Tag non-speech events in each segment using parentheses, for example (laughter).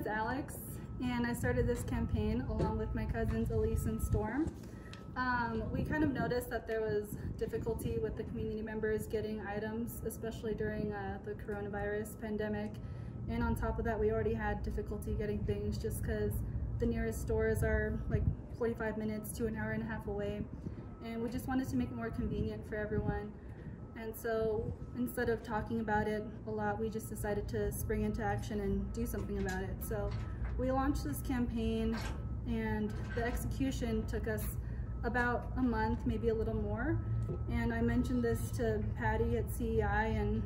is Alex, and I started this campaign along with my cousins Elise and Storm. Um, we kind of noticed that there was difficulty with the community members getting items, especially during uh, the coronavirus pandemic. And on top of that, we already had difficulty getting things just because the nearest stores are like 45 minutes to an hour and a half away. And we just wanted to make it more convenient for everyone. And so instead of talking about it a lot, we just decided to spring into action and do something about it. So we launched this campaign and the execution took us about a month, maybe a little more. And I mentioned this to Patty at CEI and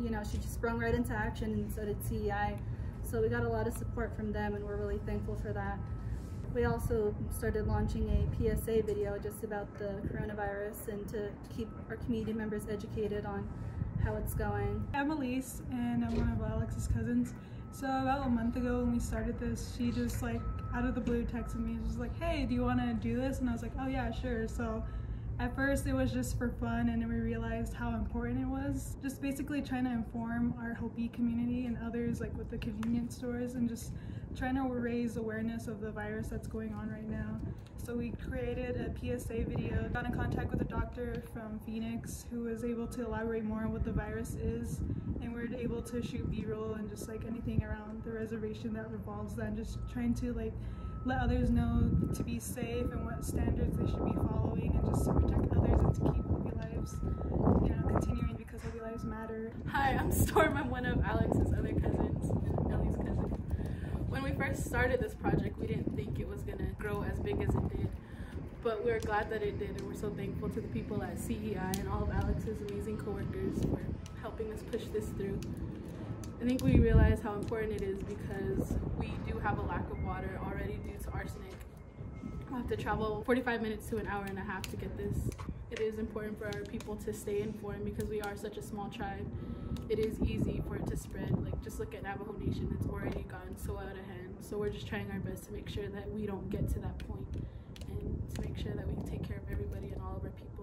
you know, she just sprung right into action and so did CEI. So we got a lot of support from them and we're really thankful for that. We also started launching a PSA video just about the coronavirus and to keep our community members educated on how it's going. I'm Elise and I'm one of Alex's cousins. So about a month ago when we started this, she just like out of the blue texted me, and was like, hey, do you want to do this? And I was like, oh yeah, sure. So at first it was just for fun and then we realized how important it was. Just basically trying to inform our Hopi community and others like with the convenience stores and just trying to raise awareness of the virus that's going on right now. So we created a PSA video, got in contact with a doctor from Phoenix who was able to elaborate more on what the virus is and we are able to shoot b-roll and just like anything around the reservation that revolves that and just trying to like let others know to be safe standards they should be following and just to protect others and to keep Hopi lives, you know, continuing because Hopi lives matter. Hi, I'm (laughs) Storm. I'm one of Alex's other cousins Ellie's cousin. When we first started this project, we didn't think it was going to grow as big as it did. But we're glad that it did, and we're so thankful to the people at CEI and all of Alex's amazing coworkers for helping us push this through. I think we realize how important it is because we do have a lack of water We have to travel 45 minutes to an hour and a half to get this. It is important for our people to stay informed because we are such a small tribe. It is easy for it to spread. Like just look at Navajo Nation, it's already gone so out of hand. So we're just trying our best to make sure that we don't get to that point and to make sure that we take care of everybody and all of our people.